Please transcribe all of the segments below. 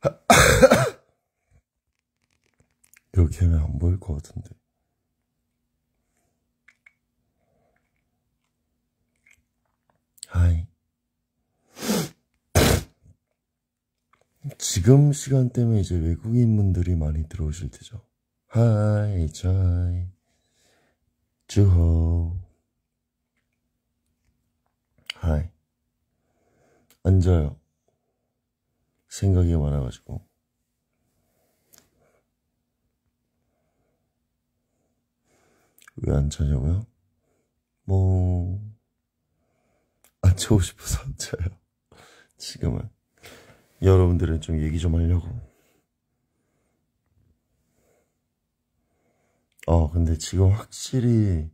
이렇게 하면 안 보일 것 같은데. Hi. 지금 시간대면 이제 외국인 분들이 많이 들어오실 때죠. Hi, 자이, 주호. 하이. 앉아요. 생각이 많아가지고. 왜 안 자냐고요? 뭐, 앉아고 싶어서 앉아요. 지금은. 여러분들은 좀 얘기 좀 하려고. 어, 근데 지금 확실히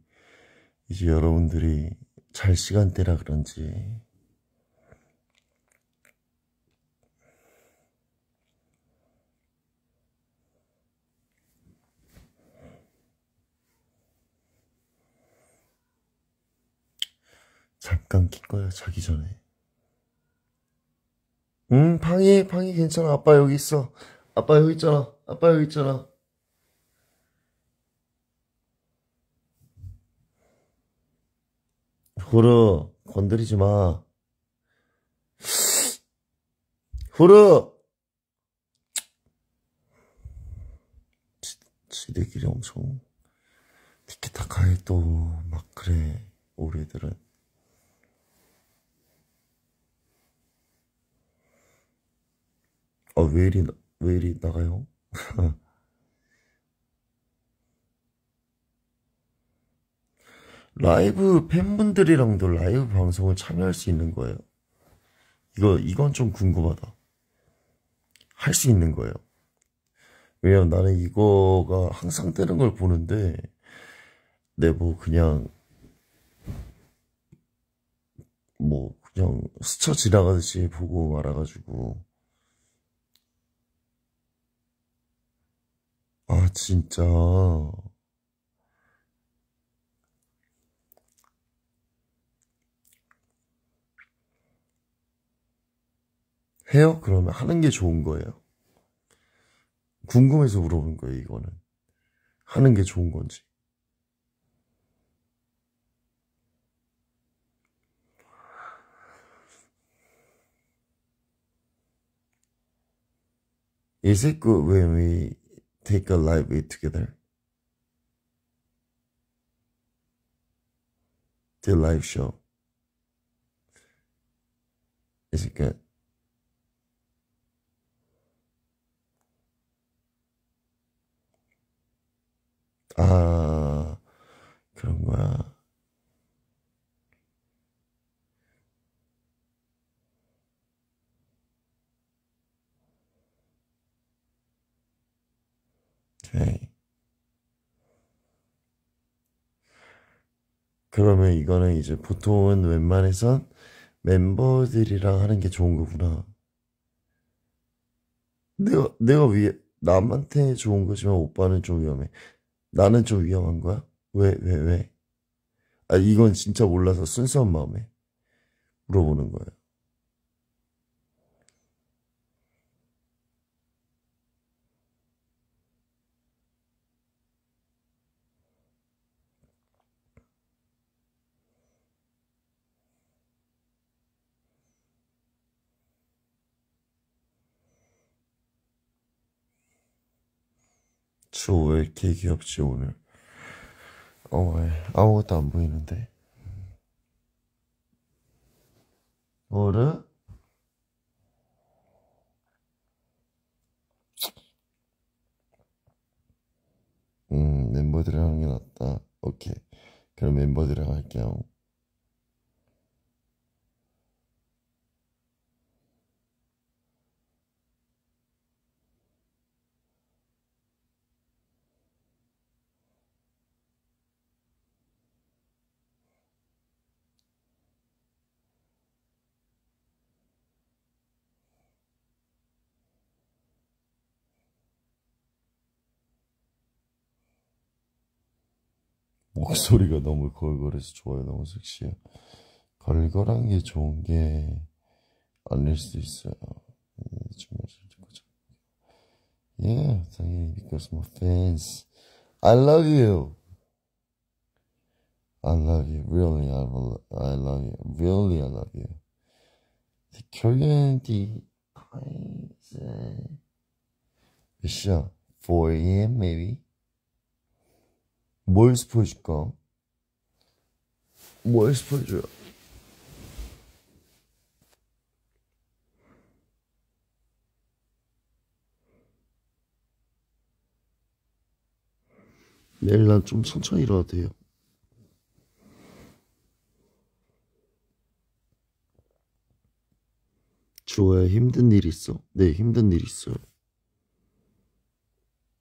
이제 여러분들이 잘 시간대라 그런지 잠깐 낄 거야, 자기 전에. 응, 팡이, 팡이 괜찮아. 아빠 여기 있어. 아빠 여기 있잖아. 아빠 여기 있잖아. 후르, 건드리지 마. 후르! 지, 지들끼리 엄청 티키타카에 또 막 그래, 애들은. 아, 왜 이리, 왜 이리 나가요? 라이브 팬분들이랑도 라이브 방송을 참여할 수 있는 거예요. 이거, 이건 좀 궁금하다. 할 수 있는 거예요. 왜냐면 나는 이거가 항상 뜨는 걸 보는데, 내 뭐 그냥, 뭐 그냥 스쳐 지나가듯이 보고 말아가지고, 아, 진짜. 해요? 그러면 하는 게 좋은 거예요. 궁금해서 물어보는 거예요, 이거는. 하는 게 좋은 건지. Good when we take a live read together? The live show. Is it good? 아, 그런 거야. 그러면 이거는 이제 보통은 웬만해선 멤버들이랑 하는 게 좋은 거구나. 내가, 내가 위, 남한테 좋은 거지만 오빠는 좀 위험해. 나는 좀 위험한 거야? 왜, 왜, 왜? 아, 이건 진짜 몰라서 순수한 마음에 물어보는 거예요. 저왜 이렇게 귀엽지, 오늘? 어, 왜? 아무것도 안 보이는데. 뭐를? 음, 멤버들이랑 하는 게 낫다. 오케이. 그럼 멤버들이랑 할게요. 목소리가 너무 걸걸해서 좋아요. 너무 섹시해요. 걸걸한 게 좋은 게 아닐 수도 있어요. 네, 정말 잘 듣고 자. Yeah, 당연히 because my fans. I love you. I love you. Really, I, will, I love you. Really, I love you. The community is 몇 시야? 4 a.m. maybe? 뭘 스포 줄까? 뭘 스포 줘요? 내일 난 좀 천천히 일어나도 돼요. 주호야 힘든 일 있어? 네, 힘든 일 있어요.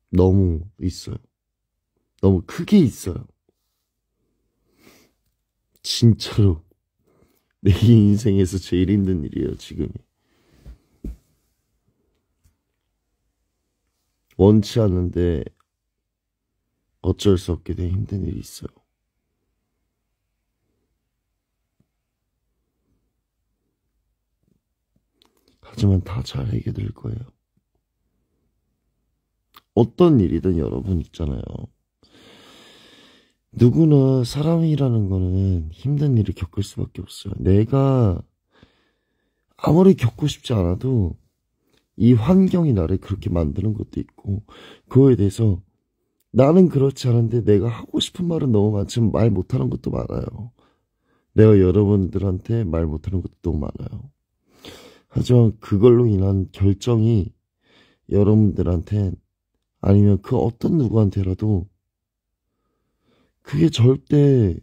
너무 있어요. 너무 크게 있어요. 진짜로 내 인생에서 제일 힘든 일이에요, 지금이. 원치 않는데 어쩔 수 없게 된 힘든 일이 있어요. 하지만 다 잘 해결될 거예요. 어떤 일이든 여러분 있잖아요. 누구나 사람이라는 거는 힘든 일을 겪을 수밖에 없어요. 내가 아무리 겪고 싶지 않아도 이 환경이 나를 그렇게 만드는 것도 있고, 그거에 대해서 나는 그렇지 않은데 내가 하고 싶은 말은 너무 많지만 말 못하는 것도 많아요. 내가 여러분들한테 말 못하는 것도 너무 많아요. 하지만 그걸로 인한 결정이 여러분들한테 아니면 그 어떤 누구한테라도 그게 절대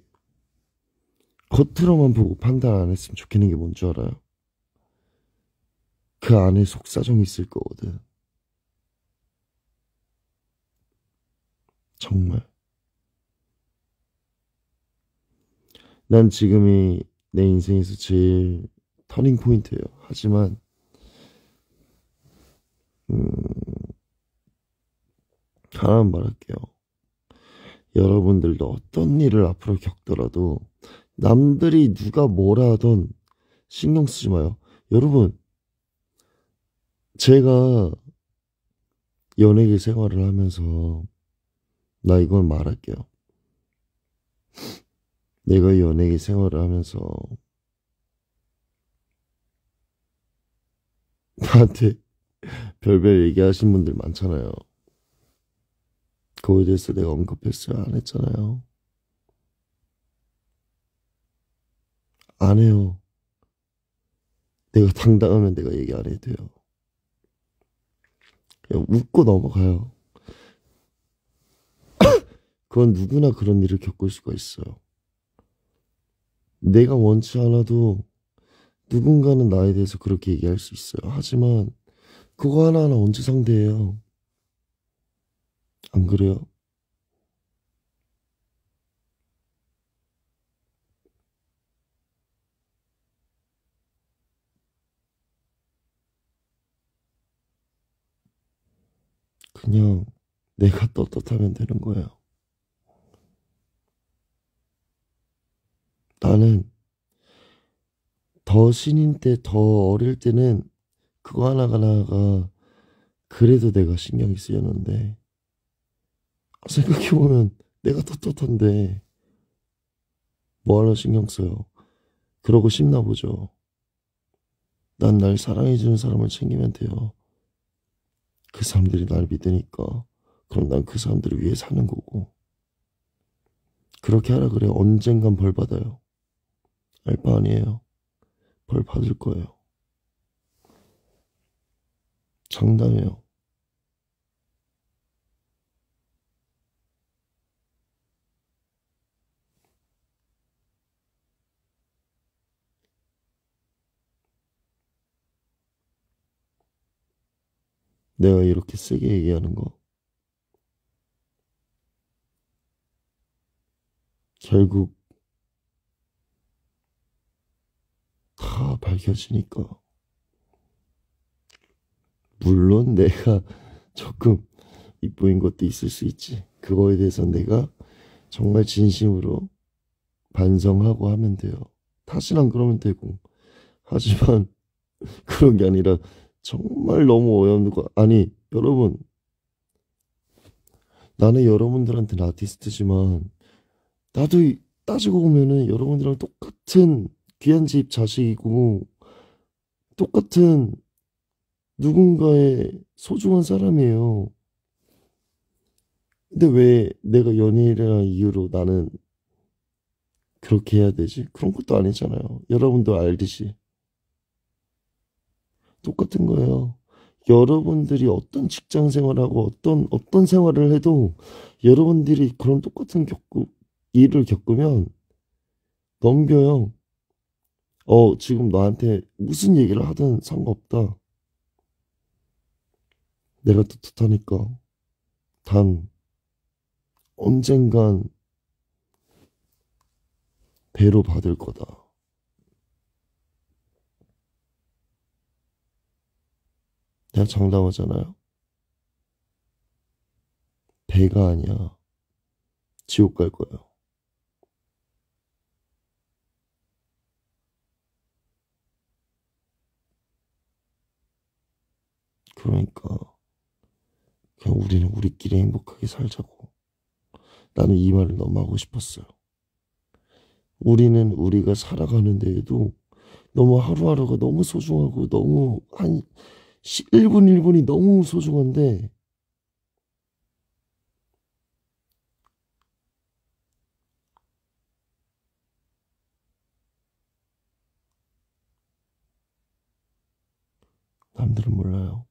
겉으로만 보고 판단 안 했으면 좋겠는 게 뭔 줄 알아요? 그 안에 속사정이 있을 거거든. 정말. 난 지금이 내 인생에서 제일 터닝 포인트예요. 하지만 음, 하나만 말할게요. 여러분들도 어떤 일을 앞으로 겪더라도 남들이 누가 뭐라 하던 신경 쓰지 마요. 여러분, 제가 연예계 생활을 하면서 나 이걸 말할게요. 내가 연예계 생활을 하면서 나한테 별별 얘기하신 분들 많잖아요. 그거에 대해서 내가 언급했어요? 안 했잖아요. 안 해요. 내가 당당하면 내가 얘기 안 해도 돼요. 그냥 웃고 넘어가요. 그건 누구나 그런 일을 겪을 수가 있어요. 내가 원치 않아도 누군가는 나에 대해서 그렇게 얘기할 수 있어요. 하지만 그거 하나하나 언제 상대해요? 안 그래요? 그냥 내가 떳떳하면 되는 거예요. 나는 더 신인 때, 더 어릴 때는 그거 하나하나가 그래도 내가 신경이 쓰였는데 생각해보면 내가 떳떳한데 뭐하러 신경 써요. 그러고 싶나 보죠. 난 날 사랑해주는 사람을 챙기면 돼요. 그 사람들이 날 믿으니까 그럼 난 그 사람들을 위해 사는 거고 그렇게 하라 그래 언젠간 벌 받아요. 알바 아니에요. 벌 받을 거예요. 장담해요. 내가 이렇게 세게 얘기하는 거. 결국 다 밝혀지니까. 물론 내가 조금 이쁘인 것도 있을 수 있지. 그거에 대해서 내가 정말 진심으로 반성하고 하면 돼요. 다시는 안 그러면 되고. 하지만 그런 게 아니라 정말 너무 어이없는 거. 아니, 여러분, 나는 여러분들한테는 아티스트지만 나도 따지고 보면은 여러분들이랑 똑같은 귀한 집 자식이고 똑같은 누군가의 소중한 사람이에요. 근데 왜 내가 연예인이라는 이유로 나는 그렇게 해야 되지? 그런 것도 아니잖아요. 여러분도 알듯이. 똑같은 거예요. 여러분들이 어떤 직장 생활하고 어떤, 어떤 생활을 해도 여러분들이 그런 똑같은 겪고, 일을 겪으면 넘겨요. 어, 지금 너한테 무슨 얘기를 하든 상관없다. 내가 떳떳하니까. 단, 언젠간 배로 받을 거다. 내가 장담하잖아요. 배가 아니야. 지옥 갈 거예요. 그러니까 그냥 우리는 우리끼리 행복하게 살자고. 나는 이 말을 너무 하고 싶었어요. 우리는 우리가 살아가는 데에도 너무 하루하루가 너무 소중하고 너무 한 1분 1분이 너무 소중한데 남들은 몰라요.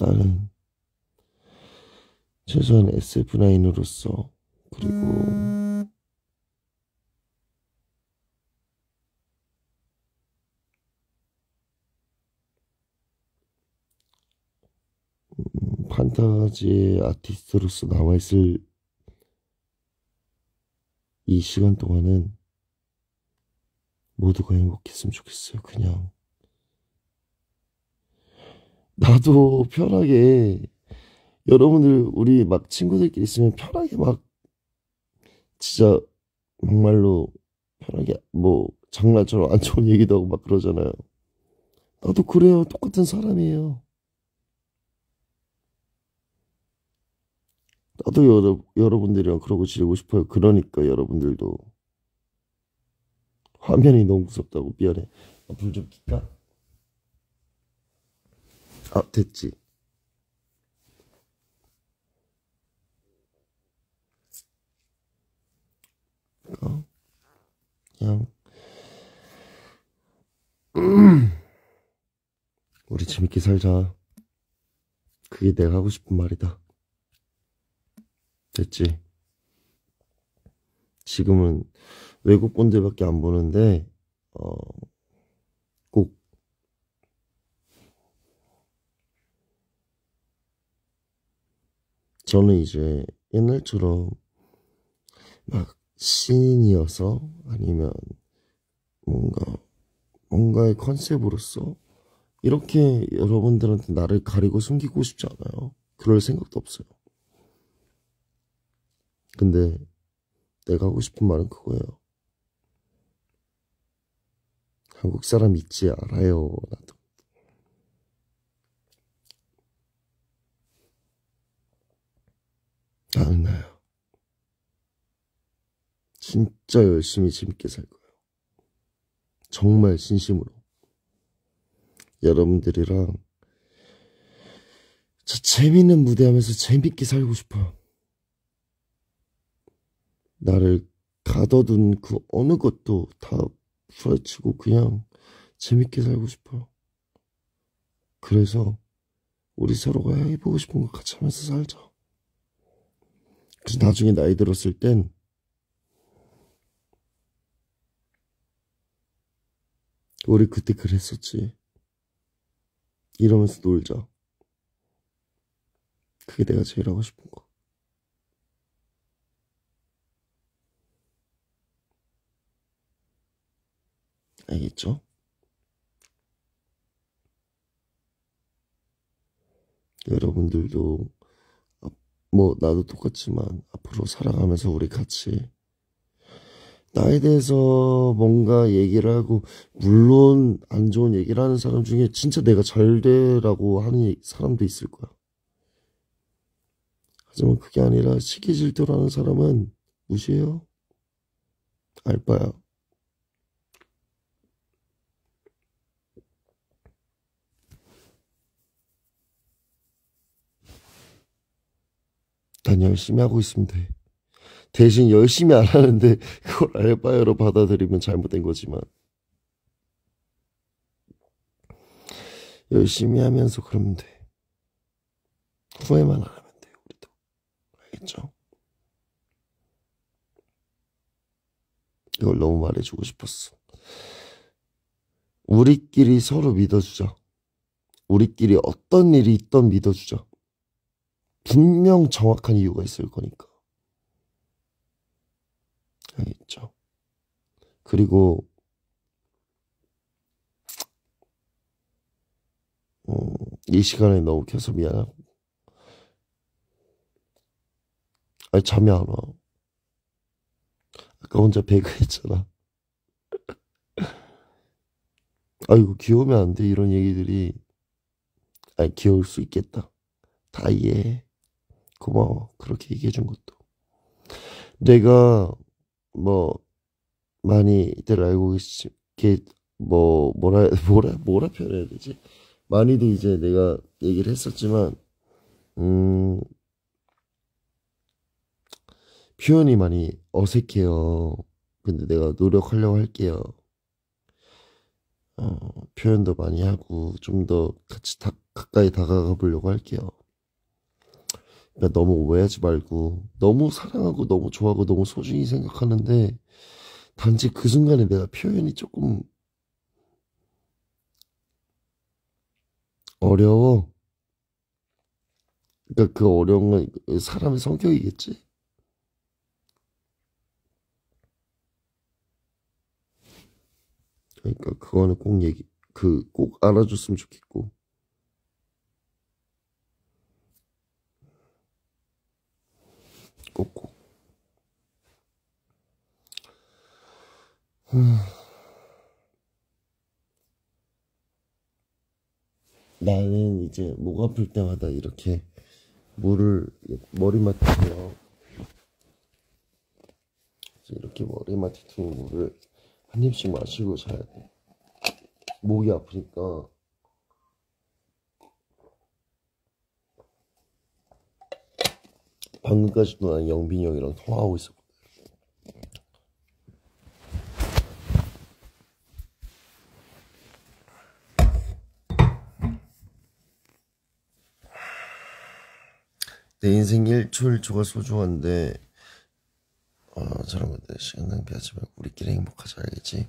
나는 최소한 SF9으로서 그리고 음, 판타지 아티스트로서 남아있을 이 시간 동안은 모두가 행복했으면 좋겠어요. 그냥 나도 편하게 여러분들 우리 막 친구들끼리 있으면 편하게 막 진짜 막말로 편하게 뭐 장난처럼 안 좋은 얘기도 하고 막 그러잖아요. 나도 그래요. 똑같은 사람이에요. 나도 여러, 여러분들이랑 그러고 지내고 싶어요. 그러니까 여러분들도 화면이 너무 무섭다고 미안해. 아, 불좀 킬까? 아 됐지. 어? 그냥 우리 재밌게 살자. 그게 내가 하고 싶은 말이다. 됐지? 지금은 외국 분들밖에 안 보는데 어, 꼭 저는 이제 옛날처럼 막 신인이어서 아니면 뭔가 뭔가의 컨셉으로서 이렇게 여러분들한테 나를 가리고 숨기고 싶지 않아요. 그럴 생각도 없어요. 근데 내가 하고 싶은 말은 그거예요. 한국 사람 있지 알아요. 나도. 나는 나요. 진짜 열심히 재밌게 살 거예요. 정말 진심으로. 여러분들이랑 저 재밌는 무대 하면서 재밌게 살고 싶어요. 나를 가둬둔 그 어느 것도 다 풀어치고 그냥 재밌게 살고 싶어요. 그래서 우리 서로가 해보고 싶은 거 같이 하면서 살자. 그래서 나중에 나이 들었을 땐 우리 그때 그랬었지. 이러면서 놀자. 그게 내가 제일 하고 싶은 거. 알겠죠? 여러분들도 뭐 나도 똑같지만 앞으로 살아가면서 우리 같이 나에 대해서 뭔가 얘기를 하고, 물론 안 좋은 얘기를 하는 사람 중에 진짜 내가 잘 되라고 하는 사람도 있을 거야. 하지만 그게 아니라 시기 질투라는 사람은 무시해요. 알바야. 난 열심히 하고 있으면 돼. 대신 열심히 안 하는데 그걸 알바여로 받아들이면 잘못된 거지만 열심히 하면서 그러면 돼. 후회만 안 하면 돼, 우리도. 알겠죠? 이걸 너무 말해주고 싶었어. 우리끼리 서로 믿어주자. 우리끼리 어떤 일이 있던 믿어주자. 분명 정확한 이유가 있을 거니까. 알겠죠? 그리고, 음, 이 시간에 너무 켜서 미안하고. 아니, 잠이 안 와. 아까 혼자 배그 했잖아. 아이고, 귀여우면 안 돼, 이런 얘기들이. 아니, 귀여울 수 있겠다. 다 이해해. 고마워. 그렇게 얘기해 준 것도. 내가, 뭐, 많이들 알고 계시, 게, 뭐, 뭐라, 뭐라, 뭐라 표현해야 되지? 많이들 이제 내가 얘기를 했었지만, 음, 표현이 많이 어색해요. 근데 내가 노력하려고 할게요. 어, 표현도 많이 하고, 좀 더 같이 다, 가까이 다가가 보려고 할게요. 그러니까 너무 오해하지 말고, 너무 사랑하고, 너무 좋아하고, 너무 소중히 생각하는데, 단지 그 순간에 내가 표현이 조금 어려워. 그러니까 그 어려운 건 사람의 성격이겠지? 그러니까 그거는 꼭 얘기, 그 꼭 알아줬으면 좋겠고. 꼭꼭. 나는 이제 목 아플 때마다 이렇게 물을 머리맡에요. 이렇게 머리맡에 두는 물을 한 입씩 마시고 자야 돼. 목이 아프니까. 방금까지도 난 영빈이 형이랑 통화하고 있었거든. 내 인생 1초 1초가 소중한데 어, 것들 시간 낭비하지 말고 우리끼리 행복하자 알겠지?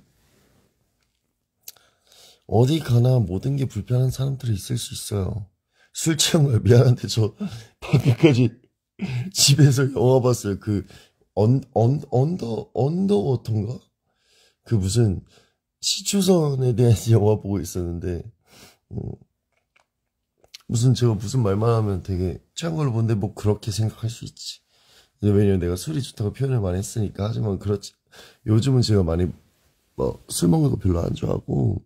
어디 가나 모든 게 불편한 사람들이 있을 수 있어요. 술 취한 거야 미안한데 저 방금까지 집에서 영화 봤어요. 그 언, 언, 언더 언더워터인가? 그 무슨 시추선에 대한 영화 보고 있었는데 음, 무슨 제가 무슨 말만 하면 되게 취한 걸로 보는데 뭐 그렇게 생각할 수 있지. 왜냐면 내가 술이 좋다고 표현을 많이 했으니까 하지만 그렇지 요즘은 제가 많이 뭐 술 먹는 거 별로 안 좋아하고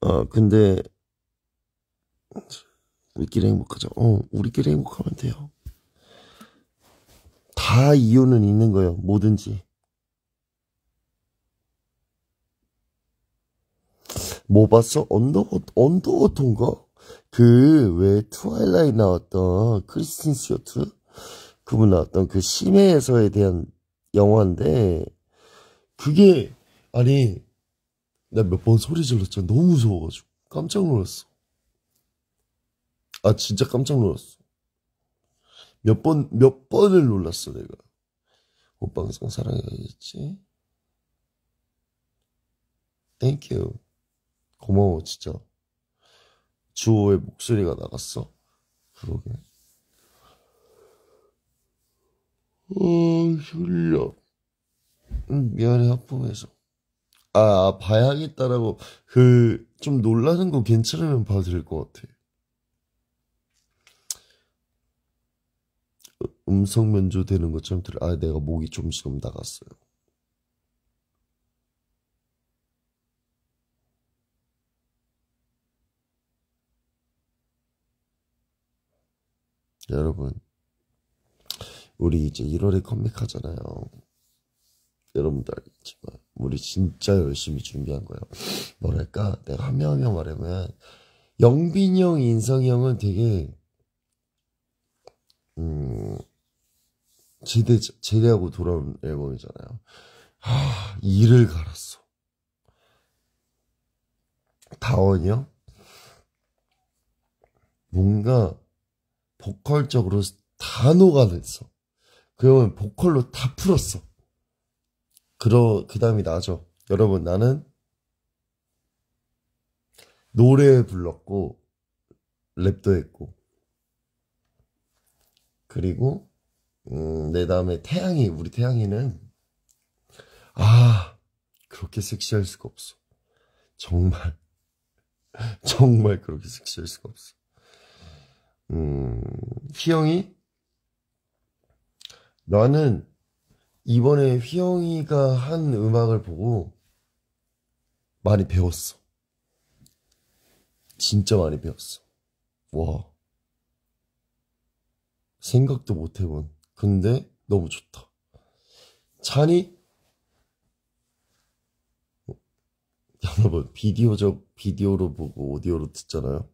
어 근데 우리끼리 행복하자 어 우리끼리 행복하면 돼요. 다 이유는 있는 거예요 뭐든지. 뭐 봤어? Under Underwater인가? 그 왜 Twilight 나왔던 크리스틴 스튜어트? 그분 나왔던 그 심해에서에 대한 영화인데 그게 아니 나 몇 번 소리 질렀잖아 너무 무서워가지고. 깜짝 놀랐어 아 진짜 깜짝 놀랐어 몇 번 몇 번을 놀랐어 내가 오빠 항상 사랑해야겠지 thank you 고마워 진짜 주호의 목소리가 나갔어. 그러게. 어, 졸려. 음, 미안해, 하품해서. 아, 봐야겠다라고, 그, 좀 놀라는 거 괜찮으면 봐도 될 것 같아. 음성 면조되는 것처럼 들어. 아, 내가 목이 좀 지금 나갔어요. 여러분, 우리 이제 1월에 컴백하잖아요. 여러분들 알겠지만, 우리 진짜 열심히 준비한 거예요. 뭐랄까, 내가 한 명 한 명 말하면, 영빈이 형, 인성이 형은 되게, 음, 제대, 제대하고 돌아온 앨범이잖아요. 하, 이를 갈았어. 다원이 형? 뭔가, 보컬적으로 다 녹아냈어. 그러면 보컬로 다 풀었어. 그러, 그 다음이 나죠. 여러분, 나는 노래 불렀고, 랩도 했고, 그리고, 음, 내 다음에 태양이, 우리 태양이는, 아, 그렇게 섹시할 수가 없어. 정말, 정말 그렇게 섹시할 수가 없어. 음, 휘영이? 나는 이번에 휘영이가 한 음악을 보고 많이 배웠어. 진짜 많이 배웠어. 와. 생각도 못 해본. 근데 너무 좋다. 찬이? 여러분, 비디오적, 비디오로 보고 오디오로 듣잖아요.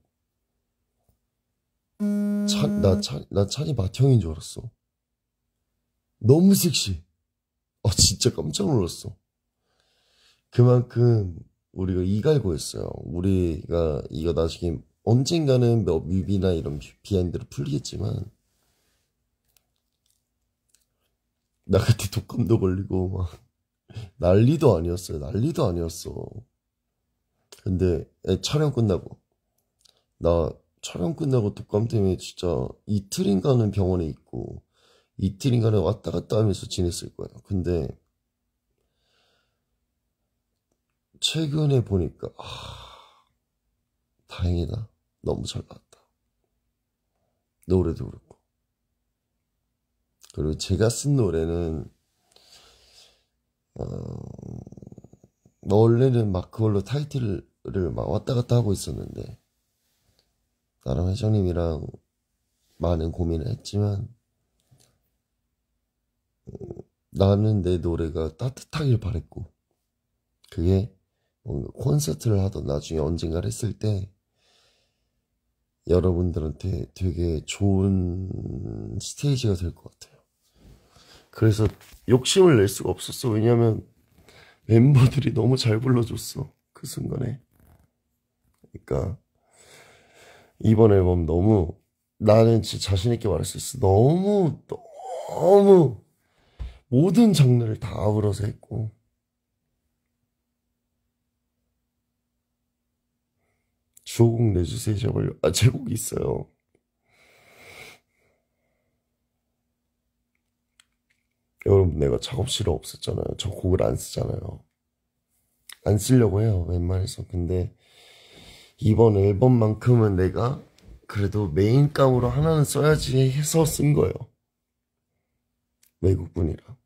찬, 나, 찬, 나 찬이 맏형인 줄 알았어. 너무 섹시. 어, 진짜 깜짝 놀랐어. 그만큼 우리가 이갈고였어요. 우리가 이거 나중에 언젠가는 뭐 뮤비나 이런 비하인드를 풀리겠지만 나 그때 독감도 걸리고 막 난리도 아니었어요. 난리도 아니었어. 근데 촬영 끝나고 나 촬영 끝나고 독감 때문에 진짜 이틀인가는 병원에 있고 이틀인가는 왔다 갔다 하면서 지냈을 거야. 근데 최근에 보니까 아, 다행이다. 너무 잘 나왔다. 노래도 그렇고. 그리고 제가 쓴 노래는 어, 원래는 막 그걸로 타이틀을 막 왔다 갔다 하고 있었는데 나랑 회장님이랑 많은 고민을 했지만 나는 내 노래가 따뜻하길 바랬고 그게 뭔가 콘서트를 하던 나중에 언젠가 했을 때 여러분들한테 되게 좋은 스테이지가 될 것 같아요. 그래서 욕심을 낼 수가 없었어. 왜냐면 멤버들이 너무 잘 불러줬어. 그 순간에. 그러니까 이번 앨범 너무 나는 진짜 자신있게 말할 수 있어. 너무, 너무 모든 장르를 다 아우러서 했고. 주곡 내주세요, 제발. 아, 제곡이 있어요. 여러분, 내가 작업실에 없었잖아요. 저 곡을 안 쓰잖아요. 안 쓰려고 해요, 웬만해서. 근데, 이번 앨범만큼은 내가 그래도 메인감으로 하나는 써야지 해서 쓴 거예요. 외국분이라.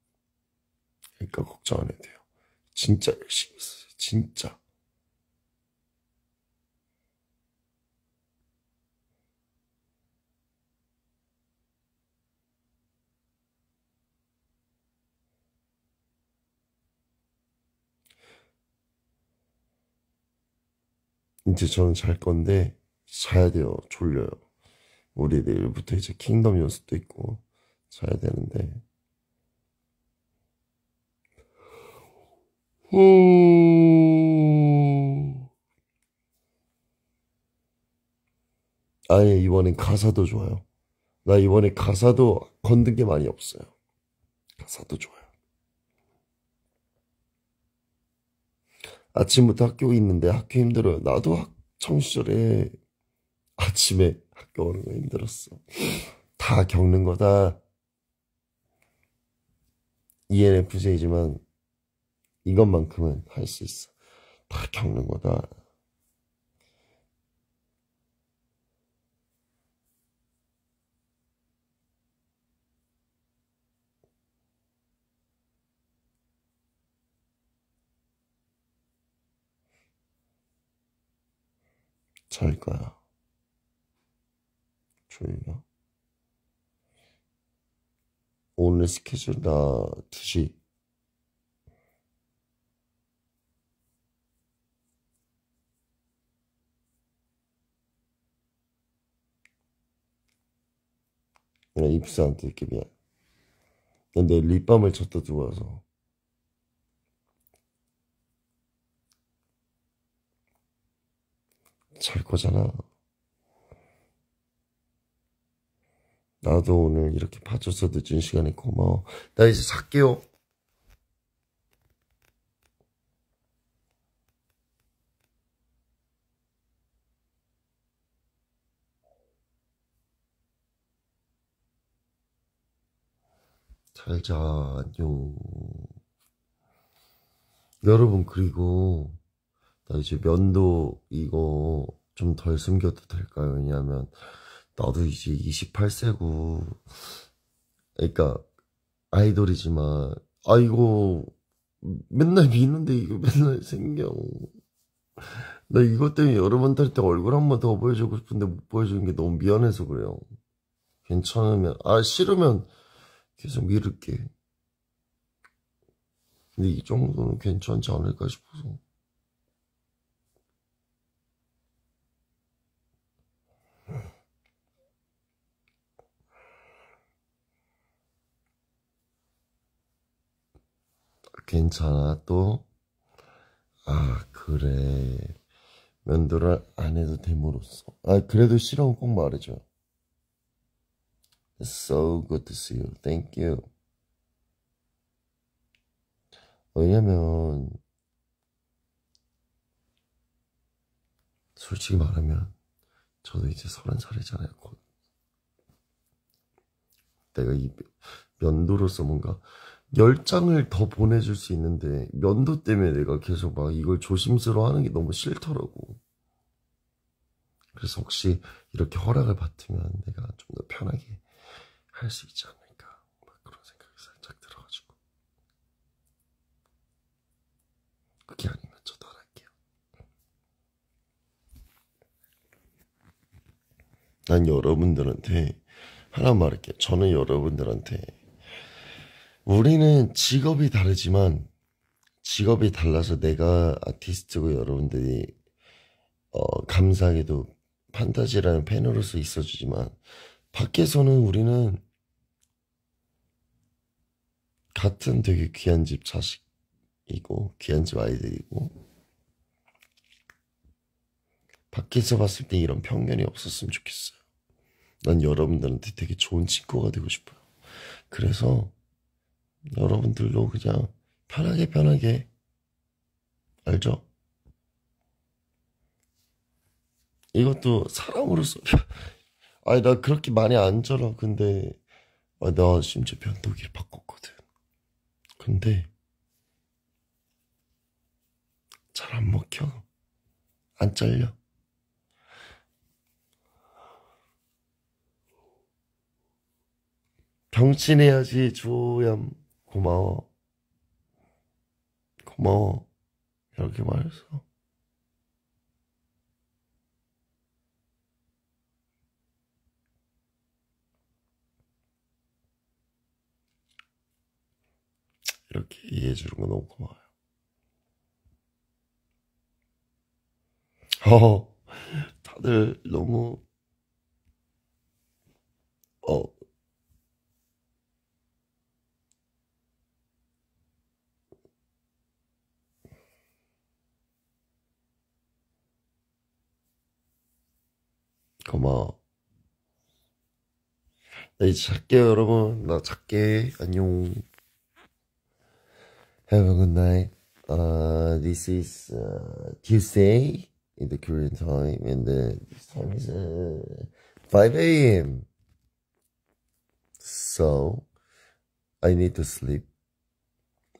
그러니까 걱정 안 해도 돼요. 진짜 열심히 했어요. 진짜. 이제 저는 잘 건데 자야 돼요. 졸려요. 우리 내일부터 이제 킹덤 연습도 있고 자야 되는데 아예 이번엔 가사도 좋아요. 나 이번에 가사도 건든 게 많이 없어요. 가사도 좋아요. 아침부터 학교 있는데 학교 힘들어요. 나도 학창 시절에 아침에 학교 오는 거 힘들었어. 다 겪는 거다. ENFJ지만 이것만큼은 할 수 있어. 다 겪는 거다. 잘 거야. 졸려? 오늘 스케줄 나 2시. 나안 뜰게 미안. 근데 립밤을 쳤다 들어와서. 잘 거잖아. 나도 오늘 이렇게 봐줘서 늦은 시간에 고마워. 나 이제 잘게요. 잘 자, 안녕. 여러분, 그리고, 나 이제 면도 이거 좀 덜 숨겨도 될까요? 왜냐면, 나도 이제 28세고, 그러니까, 아이돌이지만, 아, 이거, 맨날 미는데 이거 맨날 생겨. 나 이것 때문에 여러분들한테 얼굴 한 번 더 보여주고 싶은데 못 보여주는 게 너무 미안해서 그래요. 괜찮으면, 아, 싫으면 계속 미룰게. 근데 이 정도는 괜찮지 않을까 싶어서. 괜찮아, 또? 아, 그래. 면도를 안 해도 됨으로써. 아, 그래도 싫으면 꼭 말해줘. It's so good to see you. Thank you. 왜냐면, 솔직히 말하면, 저도 이제 서른 살이잖아요, 곧. 내가 이 면도로서 뭔가 열 장을 더 보내줄 수 있는데, 면도 때문에 내가 계속 막 이걸 조심스러워 하는 게 너무 싫더라고. 그래서 혹시 이렇게 허락을 받으면 내가 좀 더 편하게 할 수 있지 않을까. 막 그런 생각이 살짝 들어가지고. 그게 아니면 저도 안 할게요. 난 여러분들한테 하나 말할게요. 저는 여러분들한테 우리는 직업이 다르지만 직업이 달라서 내가 아티스트고 여러분들이 어, 감사하게도 판타지라는 팬으로서 있어주지만 밖에서는 우리는 같은 되게 귀한 집 자식이고 귀한 집 아이들이고 밖에서 봤을 때 이런 편견이 없었으면 좋겠어요. 난 여러분들한테 되게 좋은 친구가 되고 싶어요. 그래서 여러분들도 그냥 편하게 편하게. 알죠? 이것도 사람으로서 아니 나 그렇게 많이 안 쩔어 근데 아, 나 심지어 변도기를 바꿨거든. 근데 잘 안 먹혀. 안 잘려. 병신해야지 조얌 고마워. 고마워. 이렇게 말했어 이렇게 이해해 주는 거 너무 고마워요. 어, 다들 너무, 어, 고마워. 나 이제 잘게요, 여러분. 나 잘게. 안녕. Have a good night. Uh, this is uh, Tuesday in the Korean time, and uh, this time is uh, 5 a.m. So I need to sleep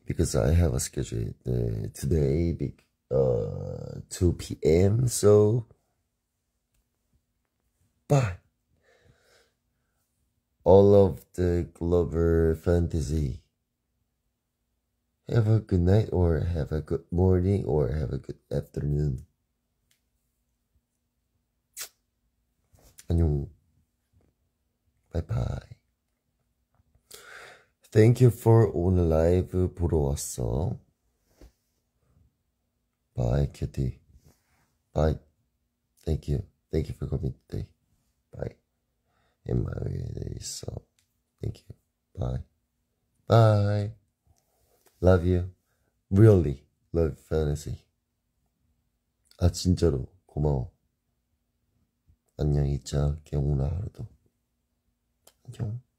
because I have a schedule uh, today, uh, 2 p.m. So bye. All of the Glover fantasy. Have a good night, or have a good morning, or have a good afternoon. 안녕. 바이바이. Thank you for 오늘 라이브 보러 왔어. Bye, kitty. Bye. Thank you. Thank you for coming today. Bye. In my way, so thank you. Bye. Bye. Love you. Really love fantasy. 아, 진짜로 고마워. 안녕히 있자, 오늘 하루도. 안녕.